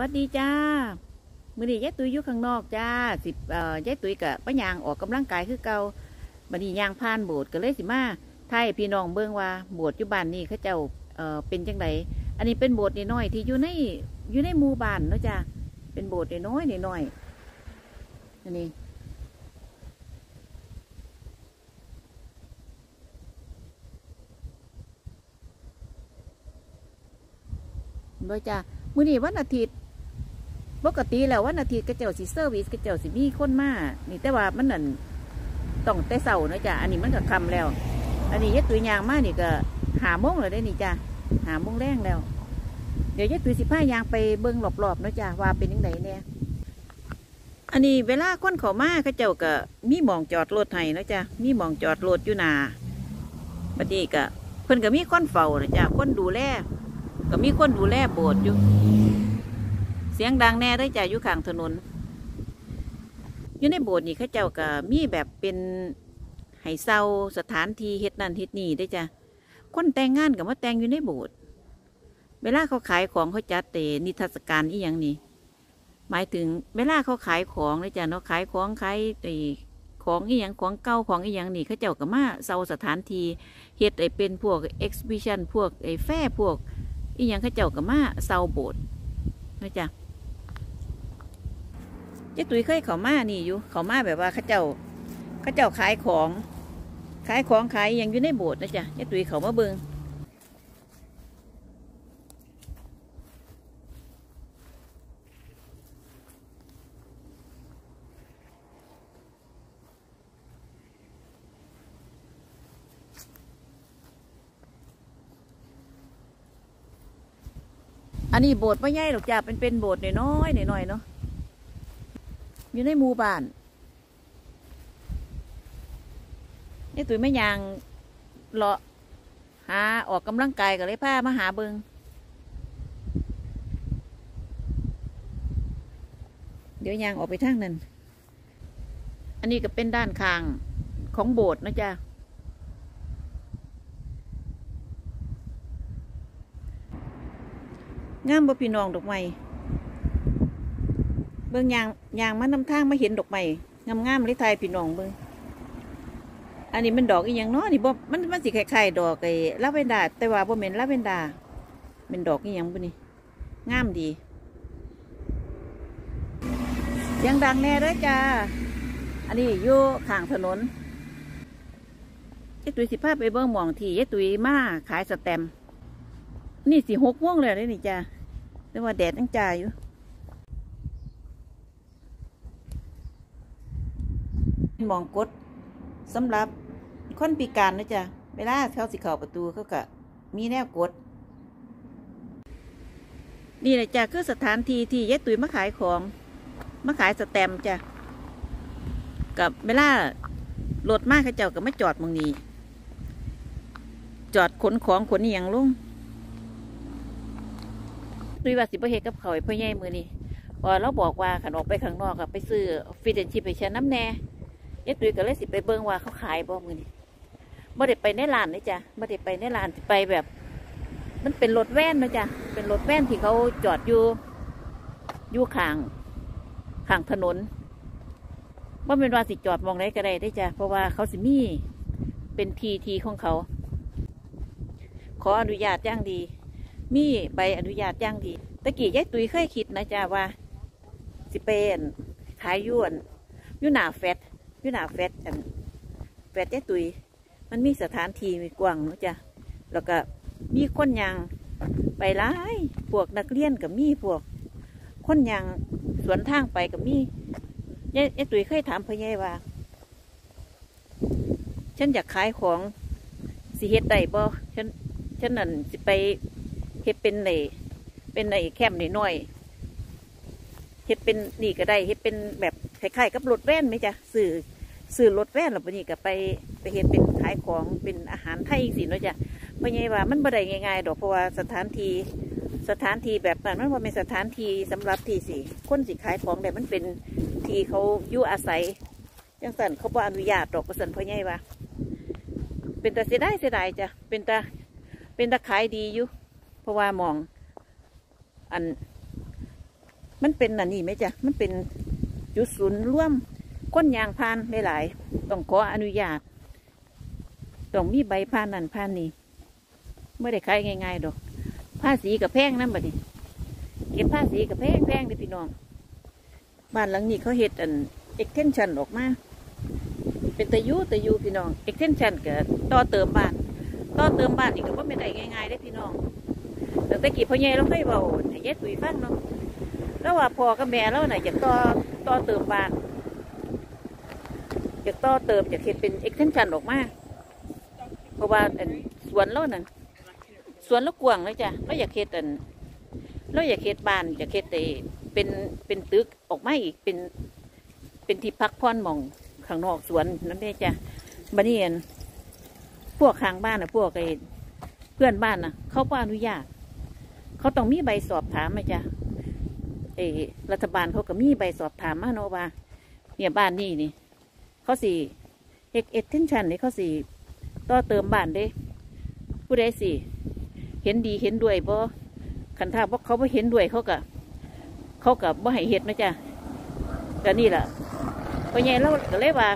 วัสดีจ้า มือนี้ยายตุ้ยอยู่ข้างนอกจ้า สิเอ่อยายตุ้ยกับป้ายางออกกำลังกายคือเก่าบัดนี้ยางผ่านโบสถ์ก็เลยสิมาไทยพี่น้องเบิ่งว่าโบสถ์อยู่บ้านนี้เขาเจ้าเอ่อเป็นจังไดอันนี้เป็นโบสถ์น้อยๆที่อยู่ในอยู่ในหมู่บ้านเนาะจ้าเป็นโบสถ์น้อยๆน้อยๆอันนี้โดยจ้ามื้อนี้วันอาทิตย์ ปกติแล้ววันอาทิตย์ก็เจ้าสิ service ก็เจ้าสิมีคนมานี่แต่ว่ามันนั่นต้องแต่เสาร์นะจ้ะอันนี้มันก็ค่ำแล้ว อันนี้ยายตุ๋ยย่างมานี่ก็ห้าโมงเลยได้นี่จ้ะห้าโมงแลงแล้ว เดี๋ยวยายตุ๋ยสิพาย่างไปเบิ้งรอบๆนะจ้ะว่าเป็นยังไงเนี่ยอันนี้เวลาคนเขามาเขาเจ้าก็มีหม่องจอดรถให้นะจ้ะมีหม่องจอดรถอยู่นาบัดนี้ก็เพิ่นก็มีคนเฝ้านะจ้ะคนดูแลก็มีคนดูแลโบสถ์อยู่ สียงดังแน่ได้จ่อยู่ข้างถนนอยู่ในโบสถ์นี่ข้าเจ้าก็มีแบบเป็นไห้เศร้าสถานที่เฮ็ดนั่นเฮ็ดนี่ได้จ้ะคนแต่งงานกับมาแต่งอยู่ในโบสถ์เวลาเขาขายของเขาจัดเตนิทรรศการอีหยังนี่หมายถึงเวลาเขาขายของเลยจ้ะเนาะขายของขายไอ้ของอีหยังของเก่าของอีหยังนี่เขาเจ้าก็มาเช่าสถานที่เฮ็ดไอ้เป็นพวก exhibition พวกไอ้แฟร์พวกอีหยังเขาเจ้าก็มาเช่าโบสถ์นะจ๊ะ เจ๊ตุ้ยเคยเขามานี่อยู่เขามาแบบว่าข้าเจ้าข้าเจ้าขายของ ขายของขายยังอยู่ในโบสถ์นะจ๊ะเจ๊ตุ้ยเขามาเบิงอันนี้โบสถ์ไม่ใหญ่หรอกจ้ะเป็นเป็นโบสถ์น้อยๆหน่อยๆเนาะ อยู่ในหมู่บ้านนี่ตุ๋ยไม่ยางเลาะหาออกกำลังกายก็เลยพามาหาเบิงเดี๋ยวยางออกไปทางนั้น อันนี้ก็เป็นด้านข้างของโบสถ์นะจ๊ะ งามบ่พี่น้องดอกไม้ เบิ่งยางยางมานนำทางมาเห็นดอกไม้งามๆเลยไทยพี่น้องเบิ่งอันนี้มันดอกอีหยังเนาะนี่บ่มันมันสิคล้ายๆดอกไอ้ลาเวนดาแต่ว่าบ่แม่นลาเวนดาเป็นดอกอีหยังบ่นี่งามดียังดังแน่เด้อจ้า อันนี้อยู่ข้างถนนยายตุยสิพาพไปเบิ่งมองที่ยายตุยมาขายสแตม นี่สิหกมงแล้วเด้นี่จ้าแต่ว่าแดดยังจ้าอยู่ มองกดสำหรับคนพิการนะจ๊ะเวลาเขาสิเข้าประตูเขาก็มีแนวกด นี่แหละจ้ะคือสถานที่ที่ยายตุ๋ยมาขายของมาขายสแตมจ้ะกับเวลารถมากเขาเจ้าก็มาจอดมองนี้ จอดขนของขนอย่างลุงตุยว่าสิบเฮกับเขาวให้พ่อใหญ่มือนี่พอเราบอกว่าขันออกไปข้างนอกอะไปซื้อฟิตเอนชิพไปเชนน้ำแน่ ยายตุยก็เลยสิไปเบิ่งว่าเขาขายบ่มือนี่บ่ได้ไปในร้านเลยจ้ะบ่ได้ไปในร้านไปแบบ มันเป็นรถแว่นนะจ้ะเป็นรถแว่นที่เขาจอดอยู่อยู่ข้างข้างถนนว่าเป็นว่าสิจอดมองได้ก็ได้ได้จ้ะเพราะว่าเขาสิมีเป็นทีทีของเขา ขออนุญาตย่างดี มีใบอนุญาตย่างดีตะกี้ยายตุ้ยเคยคิดนะจ้ะว่า สิเป็นขายยวนอยู่หนาแฟต อยู่หน้าแฟตอันแฟตยายตุย มันมีสถานที่มีกว้างเนาะจ้ะแล้วก็มีคนยางไปหลายพวกนักเรียนกับมีพวก คนยางสวนทางไปกับมียายยายตุยเคยถามพ่อใหญ่ว่า ฉันอยากขายของสิเฮ็ดได้บ่ฉันฉันนั่นสิไปเฮ็ดเป็นในเป็นในแคมป์น้อยเฮ็ดเป็นนี่ก็ได้เฮ็ดเป็นแบบคล้ายๆกับรถแว่นไหมจ๊ะสื่อ สื่อรถแว่นหรือปนี่ก็ไปไปเฮ็ดเป็นขายของเป็นอาหารไทยสิเนาะจ้ะเพราะไงว่ามันบ่ได้ง่ายๆดอกเพราะว่าสถานที่สถานที่แบบนั้นมันว่าเป็นสถานที่สำหรับที่สิคนสิขายของแต่มันเป็นที่เขาอยู่อาศัยจังสันเขาบ่อนุญาตดอกกระสันเพราะไงว่า เป็นแต่เสียดายเสียดายจ้ะเป็นแต่เป็นตะขายดีอยู่เพราะว่ามอง อัน มันเป็นอันนี้ไหมจ้ะมันเป็นจุดศูนย์ร่วม คนยางพานหลายๆต้องขออนุญาตต้องมีใบผ่านนั่นผ่านนี้ไม่ได้ขายง่ายๆดอกภาษีกับแพงนั่นบัดนี้เก็บภาษีกับแพงแพงเลยพี่น้องบ้านหลังนี้เขาเฮ็ดอัน extension ออกมาเป็นตาอยู่ตาอยู่พี่น้อง extension กับต่อเติมบ้านต่อเติมบ้านนี่ก็บ่เป็นได้ง่ายๆได้พี่น้องแต่ตะกี้พ่อใหญ่เราเคยเว้าให้ยายตุ๋ยฟังเนาะแล้วว่าพอกับแม่เราน่ะอยากต่อต่อเติมบ้าน อยากต่อเติมอยากเฮ็ดเป็นเอ็กเทนชันออกมาเพราะว่าอันสวนเรานั่นสวนเรากว้างเลยจ้ะเราอยากเฮ็ดอันเราอยากเฮ็ดบ้านอยากเฮ็ดไอ้เป็นเป็นตึกออกมาอีกเป็น เป็นที่พักผ่อนมองข้างนอกสวนนั่นเองจ้ะบันนี้อันพวกข้างบ้านนะพวกไอ้เพื่อนบ้านนะเขาก็อนุญาต เขาต้องมีใบสอบถามไหมจ้ะเออรัฐบาลเขาก็มีใบสอบถามมาเนว่าเนี่ยบ้านนี่นี่ เขาสี่เอกเอ็ดเทนชันนี่เขาสี่ต่อเติมบ้านเด้ ผู้ใดสี่เห็นดีเห็นด้วยบ่คันถ้าพวกเขาไม่เห็นด้วยเขาก็เขากับบ่ให้เห็ดนะจ๊ะก็นี่แหละพอใหญ่เราก็เลยว่า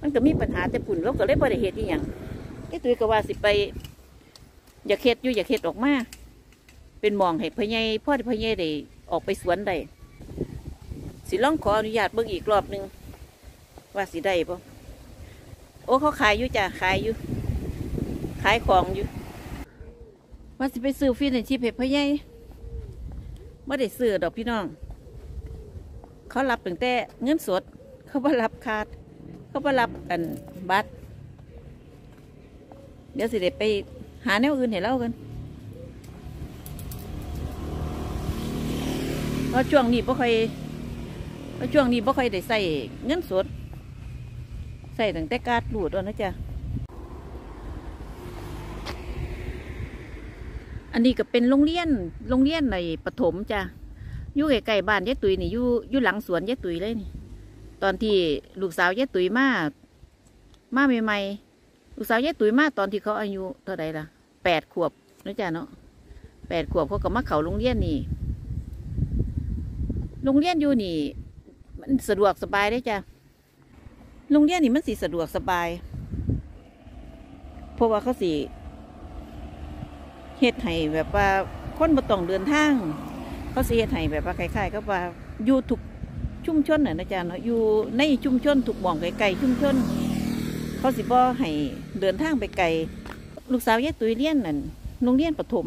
มันก็มีปัญหาแต่ปุ่นเราก็เลยบ่ได้เห็ดอีหยังไอ้ตุ้ยก็ว่าสิไป อยากเห็ดอยู่อยากเห็ดออกมาเป็นมองให้พ่อใหญ่พ่อที่พ่อใหญ่ได้ออกไปสวนได้สิลองขออนุญาตเบิ่งอีกรอบหนึ่ง ว่าสิได้ปะโอ้เขาขายอยู่จ้ะขายอยู่ ขายของอยู่ ว่าสิไปซื้อฟินในชีพเห็ดพ่อใหญ่ไม่ได้ซื้อดอกพี่น้อง เขารับตั้งแต่เงินสด เขาบ่รับคาด เขาบ่รับอันบัตร เดี๋ยวสิเดี๋ยวไปหาแนวอื่นให้เล่ากันเพราะช่วงนี้บ่ค่อยเพราะช่วงนี้บ่ค่อยได้ใส่เงินสด ใส่ตั้งแต่การ์ดรูดเอานะจ๊ะอันนี้ก็เป็นโรงเรียนโรงเรียนในปฐมจ้ะอยู่ใกล้ๆบ้านยายตุยนี่อยู่อยู่หลังสวนยายตุยเลยนี่ ตอนที่ลูกสาวยายตุยมามาใหม่ๆลูกสาวยายตุยมาตอนที่เขาอายุเท่าไหร่ล่ะแปดขวบนะจ๊ะเนาะแปดขวบเขาก็มาเขาโรงเรียนนี่โรงเรียนอยู่นี่ มันสะดวกสบายได้จ้ะ โรงเรียนนี่มันสิสะดวกสบาย เพราะว่าเขาสิเฮ็ดให้แบบว่าคนบ่ต้องเดินทาง เขาสิเฮ็ดให้แบบว่าคล้ายๆก็ว่าอยู่ทุกชุมชนน่ะนะจ๊ะเนาะอยู่ในชุมชนทุกหม่องไกลๆชุมชน เขาสิบ่ให้เดินทางไปไกลลูกสาวยายตุ้ยเรียนนั่นโรงเรียนประถม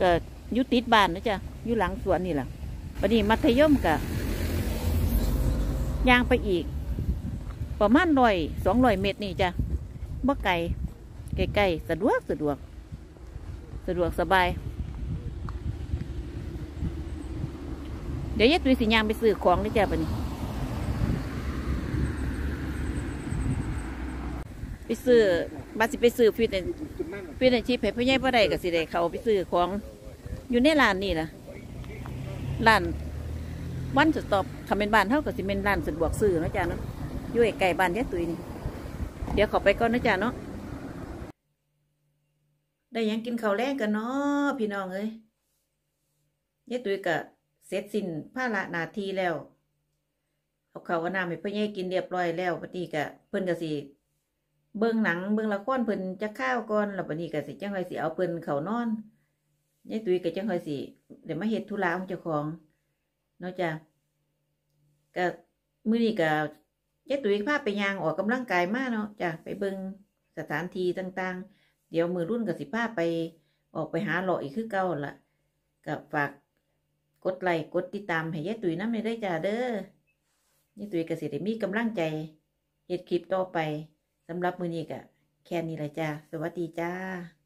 ก็อยู่ติดบ้านนะจ๊ะอยู่หลังสวนนี่แหละวันนี้มัธยมก็ย่างไปอีก ประมาณร้อยสองร้อยเมตรนี่จ้ะบ่ไกลใกล้ๆสะดวกสะดวก สะดวกสบาย เดี๋ยวยายตุ้ยสิยางไปซื้อของเลยจ้ะบัดนี้ไปซื้อบาสิไปซื้อฟิตเนสฟิตเนสชีพให้พ่อใหญ่พ่อใดก็สิได้เขาไปซื้อของ อยู่ในร้านนี่ล่ะร้านวันสต็อปคำเป็นบ้านเท่ากับสิเป็นร้านสะดวกซื้อนะจ๊ะเนาะ ยู่ใกล้ๆบ้านยายตุยนี่ เดี๋ยวขอไปก่อนนะจ๊ะเนาะ ได้ยังกินข้าวแรงกันเนาะพี่น้องเอ้ยยายตุยก็เสร็จสิ้นภาระนาทีแล้ว เอาข้าวกับน้ำให้พ่อใหญ่กินเรียบร้อยแล้วปนี้ก็เพิ่นก็สิเบิ่งหนังเบิ่งละครเพิ่นจะข้าวก่อนแล้วบัดนี้ก็สิจังค่อยสิเอาเพิ่นเขานอนยายตุยก็จังค่อยสิเดี๋ยวมาเฮ็ดธุระของเจ้าของเนาะจ้ะก็มื้อนี้ก็ ยายตุ้ยพาไปยางออกกำลังกายมากเนาะจ้ะไปเบิงสถานที่ต่างๆ เดี๋ยวมือรุ่นก็สิพาไปออกไปหาเลาะอีกคือเก่าละก็ฝากกดไลค์กดติดตามให้ยายตุ้ยนำได้จ้ะเด้อยายตุ้ยก็สิได้มีกำลังใจเฮ็ดคลิปต่อไปสำหรับมือนี้ก็แค่นี้ละจ้าสวัสดีจ้า